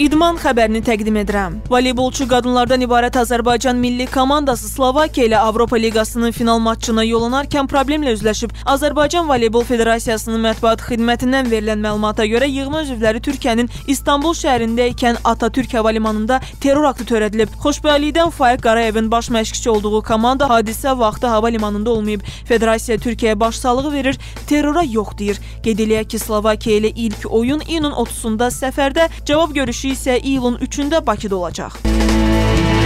İdman xəbərini təqdim edirəm. Voleybolçu qadınlardan ibarət Azərbaycan milli komandası Slovakiya ilə Avropa Liqasının final matçına yollanarkən problemlə üzləşib. Azərbaycan Voleybol Federasiyasının mətbuat xidmətindən verilən məlumata görə yığma üzvləri Türkiyənin İstanbul şəhərində ikən Atatürk hava limanında terror aktı törədilib. Xoşbəxtlikdən Faiq Qarayevin baş məşqçi olduğu komanda hadisə vaxtı hava limanında olmayıb. Federasiya Türkiyəyə başsağlığı verir, terrora yox deyir. Qeyd eləyək ki, Slovakiya ilə ilk oyun iyunun 30-da səfərdə, cavab görüşü isə iyulun 3-də Bakıda olacaq.